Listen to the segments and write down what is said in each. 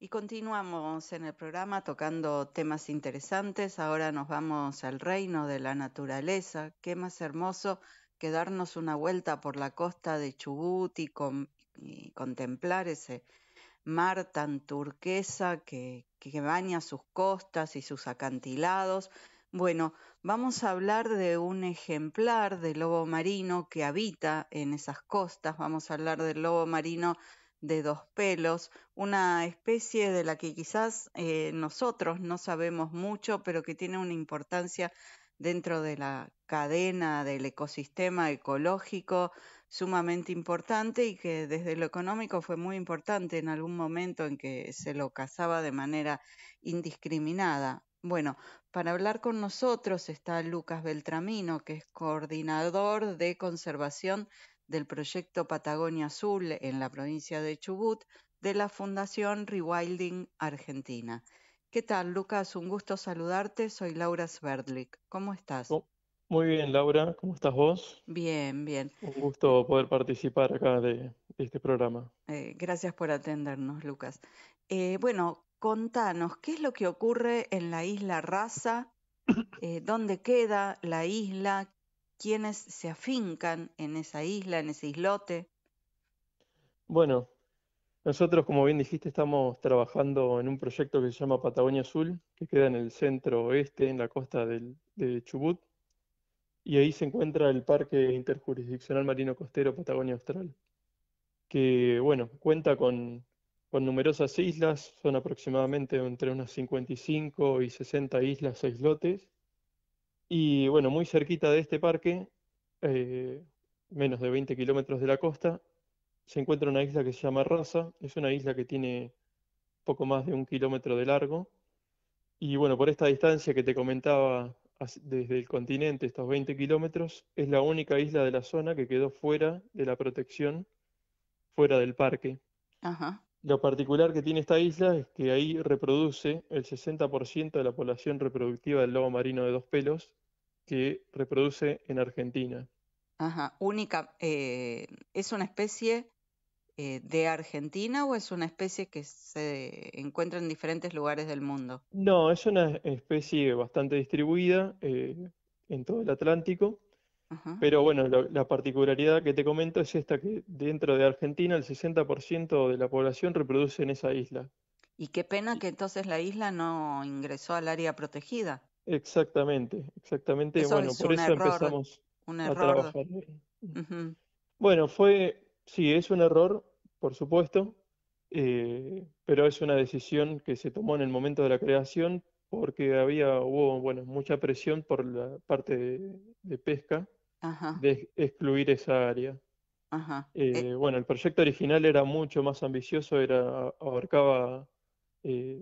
Y continuamos en el programa tocando temas interesantes. Ahora nos vamos al reino de la naturaleza. Qué más hermoso que darnos una vuelta por la costa de Chubut y, contemplar ese mar tan turquesa que, que baña sus costas y sus acantilados. Bueno, vamos a hablar de un ejemplar de lobo marino que habita en esas costas. Vamos a hablar del lobo marino de dos pelos, una especie de la que quizás eh, nosotros no sabemos mucho, pero que tiene una importancia dentro de la cadena del ecosistema ecológico sumamente importante y que desde lo económico fue muy importante en algún momento en que se lo cazaba de manera indiscriminada. Bueno, para hablar con nosotros está Lucas Beltramino, que es coordinador de conservación del proyecto Patagonia Azul en la provincia de Chubut de la Fundación Rewilding Argentina. ¿Qué tal, Lucas? Un gusto saludarte. Soy Laura Sverdlik. ¿Cómo estás? Oh, muy bien, Laura. ¿Cómo estás vos? Bien, bien. Un gusto poder participar acá de, este programa. Eh, gracias por atendernos, Lucas. Eh, bueno, contanos, ¿qué es lo que ocurre en la isla Raza? Eh, ¿Dónde queda la isla? ¿Quiénes se afincan en esa isla, en ese islote? Bueno, nosotros, como bien dijiste, estamos trabajando en un proyecto que se llama Patagonia Azul, que queda en el centro oeste, en la costa de Chubut, y ahí se encuentra el Parque Interjurisdiccional Marino Costero Patagonia Austral, que, bueno, cuenta con, numerosas islas, son aproximadamente entre unas 55 y 60 islas e islotes, y, bueno, muy cerquita de este parque, eh, menos de 20 kilómetros de la costa, se encuentra una isla que se llama Raza, es una isla que tiene poco más de un kilómetro de largo. Y bueno, por esta distancia que te comentaba desde el continente, estos 20 kilómetros, es la única isla de la zona que quedó fuera de la protección, fuera del parque. Lo particular que tiene esta isla es que ahí reproduce el 60% de la población reproductiva del lobo marino de dos pelos que reproduce en Argentina. Ajá, única, eh, es una especie eh, de Argentina o es una especie que se encuentra en diferentes lugares del mundo? No, es una especie bastante distribuida eh, en todo el Atlántico, pero bueno, la particularidad que te comento es esta, que dentro de Argentina el 60% de la población reproduce en esa isla. Y qué pena que entonces la isla no ingresó al área protegida. Exactamente, exactamente. bueno, por eso empezamos a trabajar. Bueno, fue, sí, es un error, por supuesto, eh, pero es una decisión que se tomó en el momento de la creación porque había, hubo, bueno, mucha presión por la parte de, pesca de excluir esa área. Eh, eh bueno, el proyecto original era mucho más ambicioso, era, abarcaba eh,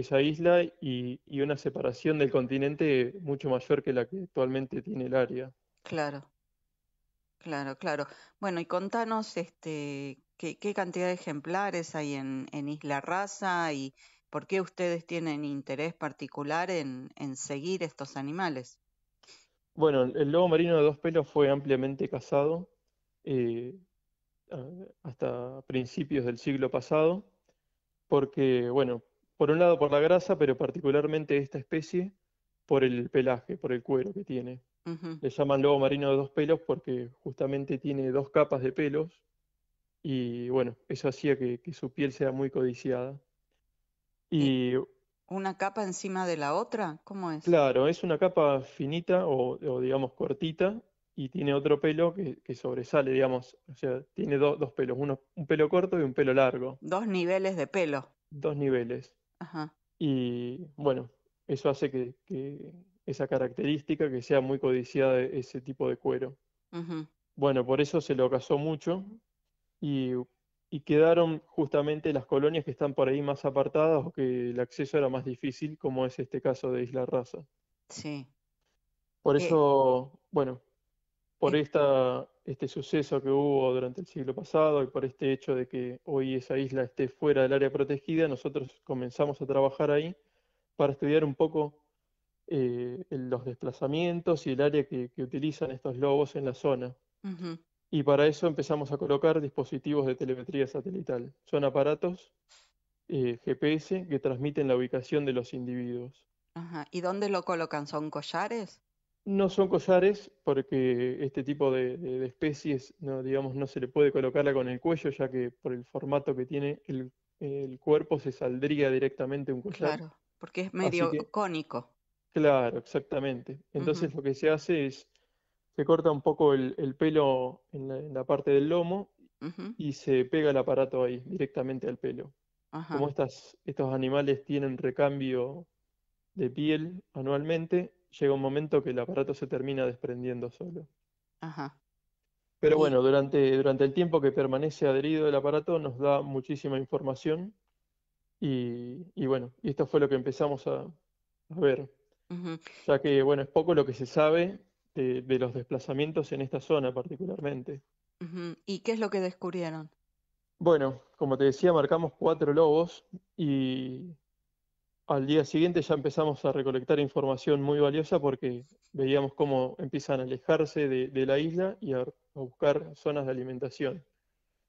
esa isla y, y, una separación del continente mucho mayor que la que actualmente tiene el área. Claro, claro, claro. Bueno, y contanos este, ¿Qué, cantidad de ejemplares hay en, Isla Raza y por qué ustedes tienen interés particular en, seguir estos animales? Bueno, el lobo marino de dos pelos fue ampliamente cazado eh, hasta principios del siglo pasado, porque, bueno, por un lado por la grasa, pero particularmente esta especie por el pelaje, por el cuero que tiene. Le llaman lobo marino de dos pelos porque justamente tiene dos capas de pelos y bueno, eso hacía que, su piel sea muy codiciada. Y ¿Una capa encima de la otra? ¿Cómo es? Claro, es una capa finita o, digamos cortita y tiene otro pelo que, sobresale, digamos, o sea, tiene dos pelos, uno, un pelo corto y un pelo largo. Dos niveles de pelo. Dos niveles. Ajá. Y bueno, eso hace que, esa característica que sea muy codiciada ese tipo de cuero. Bueno, por eso se lo cazó mucho y, quedaron justamente las colonias que están por ahí más apartadas o que el acceso era más difícil, como es este caso de Isla Raza. Sí. Por eh, eso, bueno, por esta, este suceso que hubo durante el siglo pasado y por este hecho de que hoy esa isla esté fuera del área protegida, nosotros comenzamos a trabajar ahí para estudiar un poco eh, los desplazamientos y el área que, utilizan estos lobos en la zona. Y para eso empezamos a colocar dispositivos de telemetría satelital. Son aparatos eh, GPS que transmiten la ubicación de los individuos. Ajá. ¿Y dónde lo colocan? ¿Son collares? No son collares porque este tipo de, de- de especies, no, digamos, no se le puede colocarla con el cuello, ya que por el formato que tiene el, el cuerpo se saldría directamente un collar. Claro, porque es medio que- cónico. Claro, exactamente. Entonces lo que se hace es, se corta un poco el, el pelo en la, en la parte del lomo y se pega el aparato ahí, directamente al pelo. Ajá. Como estas, estos animales tienen recambio de piel anualmente, llega un momento que el aparato se termina desprendiendo solo. Ajá. Pero bueno, durante, durante el tiempo que permanece adherido el aparato nos da muchísima información y, y bueno, y esto fue lo que empezamos a, a ver, ya que bueno, es poco lo que se sabe de, de los desplazamientos en esta zona particularmente. ¿Y qué es lo que descubrieron? Bueno, como te decía, marcamos cuatro lobos y al día siguiente ya empezamos a recolectar información muy valiosa porque veíamos cómo empiezan a alejarse de, la isla y a, a buscar zonas de alimentación.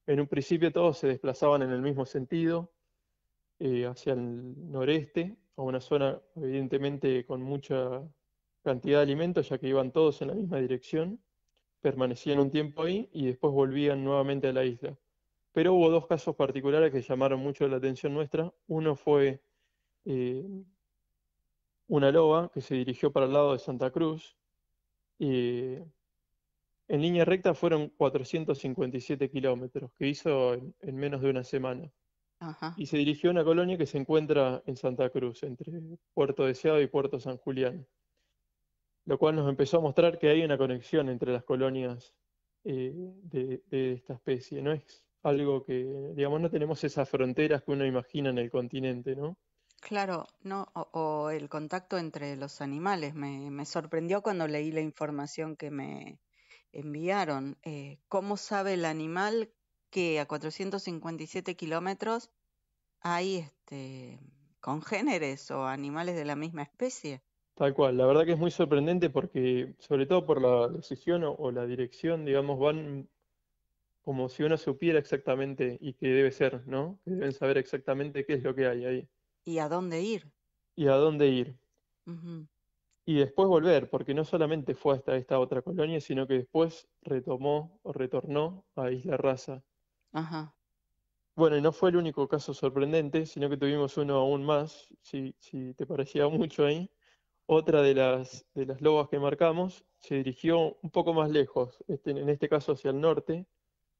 En un principio todos se desplazaban en el mismo sentido, eh, hacia el noreste, a una zona evidentemente con mucha cantidad de alimentos, ya que iban todos en la misma dirección, permanecían un tiempo ahí y después volvían nuevamente a la isla. Pero hubo dos casos particulares que llamaron mucho la atención nuestra. Uno fue eh, una loba que se dirigió para el lado de Santa Cruz. eh, en línea recta fueron 457 kilómetros, que hizo en, en menos de una semana. Ajá. Y se dirigió a una colonia que se encuentra en Santa Cruz, entre Puerto Deseado y Puerto San Julián. Lo cual nos empezó a mostrar que hay una conexión entre las colonias eh, de, de esta especie. No es algo que, digamos, no tenemos esas fronteras que uno imagina en el continente, ¿no? Claro, no, o, el contacto entre los animales. Me, me sorprendió cuando leí la información que me enviaron. Eh, ¿cómo sabe el animal que a 457 kilómetros hay este, congéneres o animales de la misma especie? Tal cual, la verdad que es muy sorprendente porque, sobre todo por la decisión o, o la dirección, digamos, van como si uno supiera exactamente y que debe ser, ¿no? Que deben saber exactamente qué es lo que hay ahí ¿Y a dónde ir? y a dónde ir. Y después volver, porque no solamente fue hasta esta otra colonia, sino que después retomó o retornó a Isla Raza. Ajá. Bueno, y no fue el único caso sorprendente, sino que tuvimos uno aún más, si, si te parecía mucho ahí. Otra de las, de las lobas que marcamos se dirigió un poco más lejos, este, en este caso hacia el norte.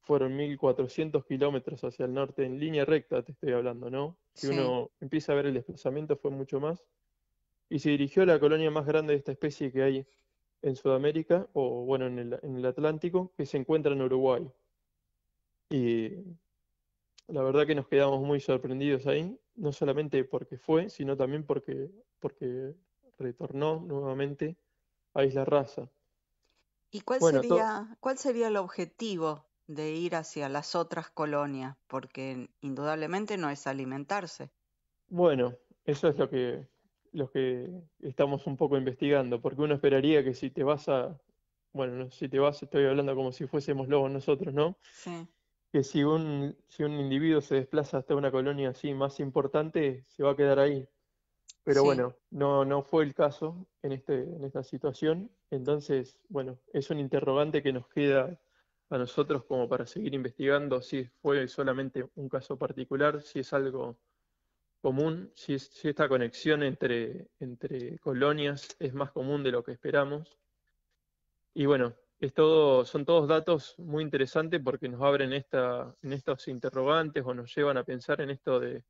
Fueron 1400 kilómetros hacia el norte, en línea recta te estoy hablando, ¿no? Si Sí. uno empieza a ver el desplazamiento fue mucho más. Y se dirigió a la colonia más grande de esta especie que hay en Sudamérica, o bueno, en el, en el Atlántico, que se encuentra en Uruguay. Y la verdad que nos quedamos muy sorprendidos ahí, no solamente porque fue, sino también porque, porque retornó nuevamente a Isla Raza. ¿Y cuál Bueno, sería, cuál sería el objetivo de ir hacia las otras colonias? Porque indudablemente no es alimentarse. Bueno, eso es lo que, lo que estamos un poco investigando, porque uno esperaría que si te vas a, bueno, no, si te vas, estoy hablando como si fuésemos lobos nosotros, ¿no? Sí. Que si un, si un individuo se desplaza hasta una colonia así más importante, se va a quedar ahí. Pero Sí. bueno, no, no fue el caso en este, en esta situación. Entonces, bueno, es un interrogante que nos queda a nosotros como para seguir investigando si fue solamente un caso particular, si es algo común, si, es- si esta conexión entre, colonias es más común de lo que esperamos. Y bueno, es todo, son todos datos muy interesantes porque nos abren esta, en estos interrogantes o nos llevan a pensar en esto de,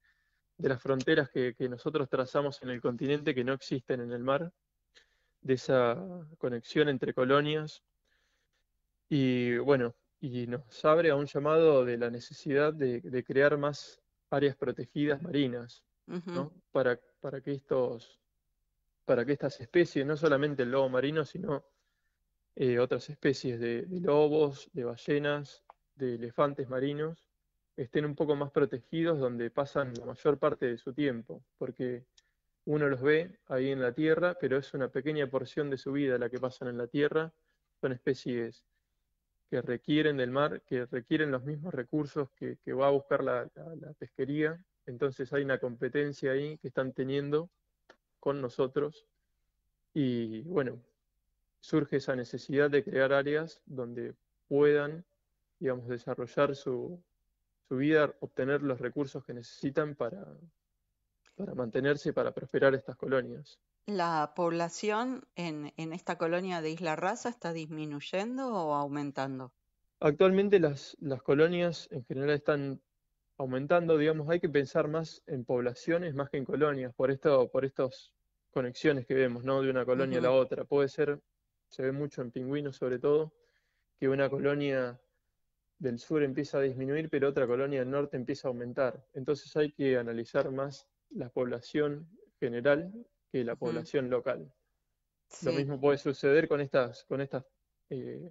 las fronteras que nosotros trazamos en el continente que no existen en el mar, de esa conexión entre colonias. Y bueno, y nos abre a un llamado de la necesidad de, de crear más áreas protegidas marinas. ¿no? Para, para que estos, para que estas especies, no solamente el lobo marino, sino eh, otras especies de, de lobos, de ballenas, de elefantes marinos, estén un poco más protegidos donde pasan la mayor parte de su tiempo, porque uno los ve ahí en la tierra, pero es una pequeña porción de su vida la que pasan en la tierra. Son especies que requieren del mar, que requieren los mismos recursos que, va a buscar la, pesquería. Entonces hay una competencia ahí que están teniendo con nosotros y bueno, surge esa necesidad de crear áreas donde puedan, digamos, desarrollar su, su vida, obtener los recursos que necesitan para, para mantenerse para prosperar estas colonias. ¿La población en, en esta colonia de Isla Raza está disminuyendo o aumentando? Actualmente las, las colonias en general están aumentando, digamos, hay que pensar más en poblaciones más que en colonias, por esto, por estas conexiones que vemos, ¿no? De una colonia a la otra. Puede ser, se ve mucho en pingüinos sobre todo, que una colonia del sur empieza a disminuir, pero otra colonia del norte empieza a aumentar. Entonces hay que analizar más la población general que la población local. Lo mismo puede suceder con estas, con estas, eh,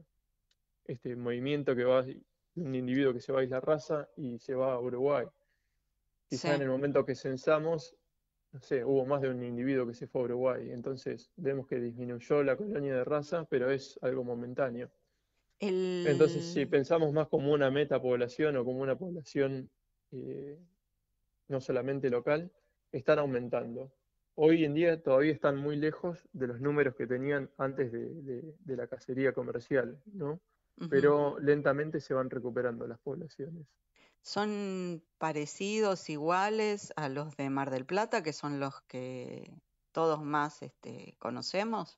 este movimiento que va de un individuo que se va a Isla Raza y se va a Uruguay. Quizá en el momento que censamos, no sé, hubo más de un individuo que se fue a Uruguay. Entonces vemos que disminuyó la colonia de raza, pero es algo momentáneo. Entonces, si pensamos más como una metapoblación o como una población eh, no solamente local, están aumentando hoy en día todavía están muy lejos de los números que tenían antes de, la cacería comercial, ¿no? Pero lentamente se van recuperando las poblaciones. ¿Son parecidos, iguales a los de Mar del Plata, que son los que todos más este, conocemos?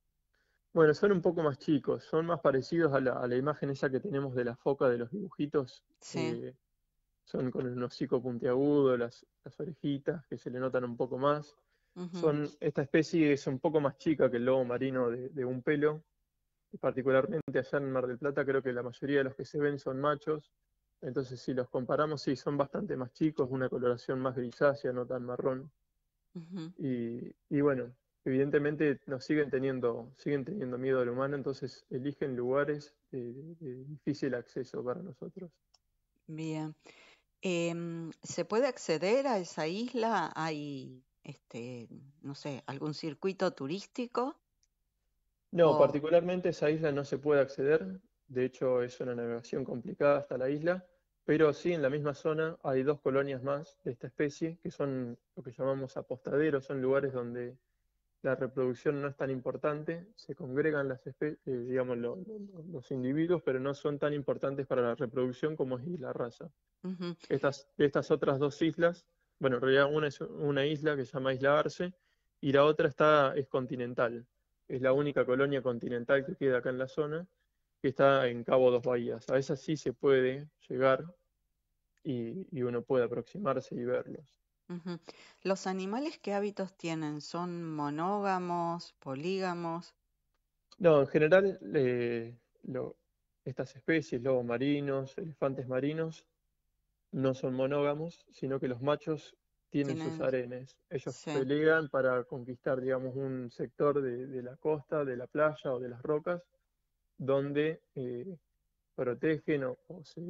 Bueno, son un poco más chicos, son más parecidos a la, imagen esa que tenemos de la foca de los dibujitos. Sí. Eh, son con el hocico puntiagudo, las, las orejitas que se le notan un poco más. Son, esta especie es un poco más chica que el lobo marino de, un pelo, y particularmente allá en Mar del Plata creo que la mayoría de los que se ven son machos, entonces si los comparamos sí, son bastante más chicos, una coloración más grisácea, no tan marrón. y, bueno, evidentemente nos siguen teniendo, siguen teniendo miedo al humano, entonces eligen lugares de, difícil acceso para nosotros. Bien. Em, ¿Se puede acceder a esa isla? ¿Hay este, no sé, algún circuito turístico? No, particularmente esa isla no se puede acceder, de hecho es una navegación complicada hasta la isla, pero sí en la misma zona hay dos colonias más de esta especie, que son lo que llamamos apostaderos, son lugares donde la reproducción no es tan importante, se congregan las eh, digamos, los individuos, pero no son tan importantes para la reproducción como es la raza. estas, estas otras dos islas bueno, en realidad una es una isla que se llama Isla Arce y la otra está, es continental. Es la única colonia continental que queda acá en la zona, que está en Cabo Dos Bahías. A esa sí se puede llegar y, uno puede aproximarse y verlos. ¿Los animales qué hábitos tienen? ¿Son monógamos, polígamos? No, en general eh, estas especies, lobos marinos, elefantes marinos, no son monógamos, sino que los machos tienen, sus arenes. Ellos pelean para conquistar, digamos, un sector de, la costa, de la playa o de las rocas, donde eh, protegen o, se,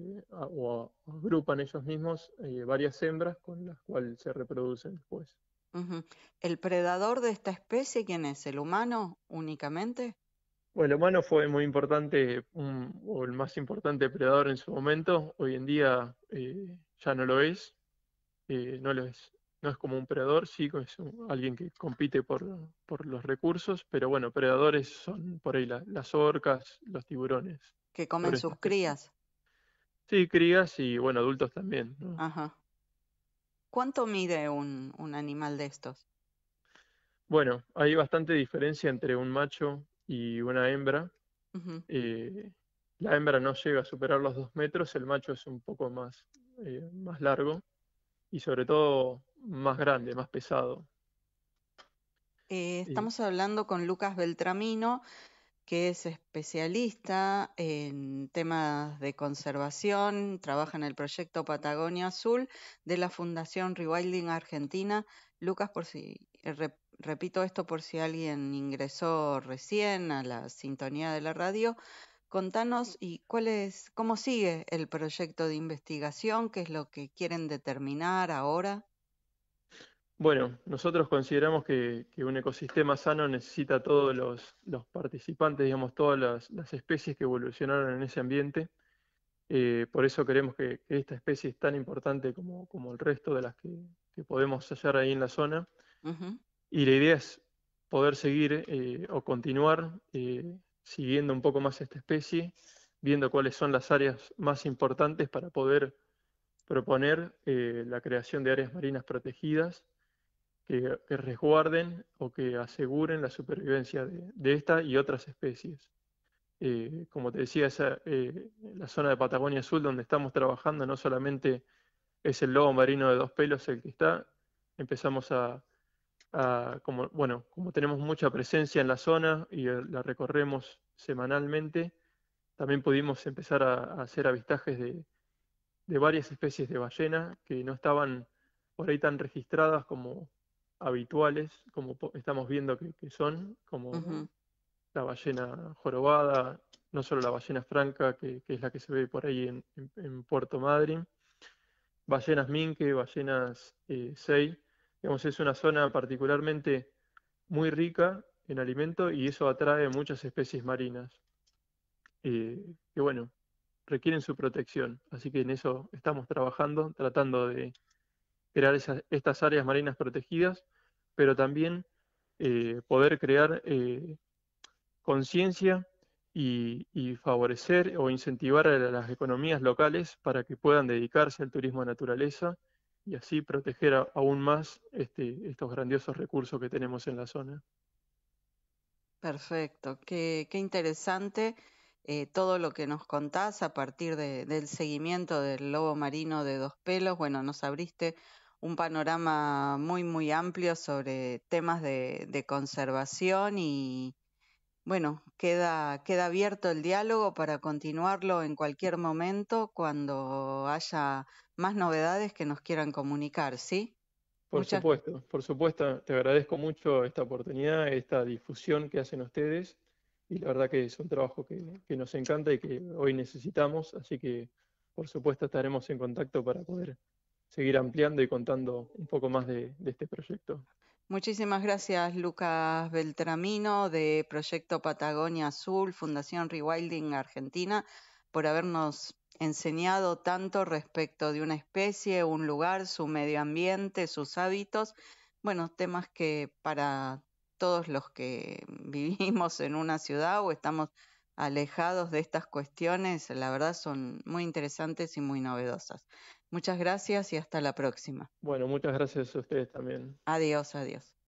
agrupan ellos mismos eh, varias hembras con las cuales se reproducen después. ¿El predador de esta especie quién es? ¿El humano únicamente? Bueno, el humano fue muy importante, o el más importante predador en su momento. Hoy en día eh, ya no lo es. Eh, no lo es. No es como un predador, sí, es alguien que compite por, los recursos, pero bueno, predadores son por ahí las orcas, los tiburones. Que comen sus crías. Sí, crías y bueno, adultos también. Ajá. ¿Cuánto mide un, animal de estos? Bueno, hay bastante diferencia entre un macho y una hembra. Eh, la hembra no llega a superar los dos metros, el macho es un poco más, eh, más largo y sobre todo más grande, más pesado. Eh, estamos hablando con Lucas Beltramino, que es especialista en temas de conservación, trabaja en el proyecto Patagonia Azul de la Fundación Rewilding Argentina. Lucas, por si repito esto por si alguien ingresó recién a la sintonía de la radio, contanos y cuál es, cómo sigue el proyecto de investigación, qué es lo que quieren determinar ahora. Bueno, nosotros consideramos que, un ecosistema sano necesita todos los, participantes, digamos, todas las, especies que evolucionaron en ese ambiente. Eh, por eso queremos que, esta especie es tan importante como, el resto de las que podemos hallar ahí en la zona. Y la idea es poder seguir eh, o continuar eh, siguiendo un poco más esta especie, viendo cuáles son las áreas más importantes para poder proponer eh, la creación de áreas marinas protegidas que, resguarden o que aseguren la supervivencia de, esta y otras especies. como te decía, esa, la zona de Patagonia Azul donde estamos trabajando no solamente es el lobo marino de dos pelos el que está, empezamos a, como, bueno, como tenemos mucha presencia en la zona y eh, la recorremos semanalmente, también pudimos empezar a, hacer avistajes de, varias especies de ballena que no estaban por ahí tan registradas como habituales, como estamos viendo que, son, como la ballena jorobada, no solo la ballena franca, que, es la que se ve por ahí en, Puerto Madryn, ballenas minke, ballenas eh, sei, Es una zona particularmente muy rica en alimento y eso atrae muchas especies marinas eh, que, bueno, requieren su protección. Así que en eso estamos trabajando, tratando de crear estas áreas marinas protegidas, pero también eh, poder crear eh, conciencia y, y, favorecer o incentivar a las economías locales para que puedan dedicarse al turismo de naturaleza y así proteger aún más este, estos grandiosos recursos que tenemos en la zona. Perfecto, qué, interesante eh, todo lo que nos contás a partir del seguimiento del lobo marino de dos pelos. Bueno, nos abriste un panorama muy, muy amplio sobre temas de conservación y, bueno, queda, queda abierto el diálogo para continuarlo en cualquier momento cuando haya más novedades que nos quieran comunicar, ¿sí? Por supuesto, por supuesto, te agradezco mucho esta oportunidad, esta difusión que hacen ustedes y la verdad que es un trabajo que, nos encanta y que hoy necesitamos, así que por supuesto estaremos en contacto para poder seguir ampliando y contando un poco más de este proyecto. Muchísimas gracias, Lucas Beltramino, de Proyecto Patagonia Azul, Fundación Rewilding Argentina, por habernos enseñado tanto respecto de una especie, un lugar, su medio ambiente, sus hábitos. Bueno, temas que para todos los que vivimos en una ciudad o estamos alejados de estas cuestiones, la verdad son muy interesantes y muy novedosas. Muchas gracias y hasta la próxima. Bueno, muchas gracias a ustedes también. Adiós, adiós.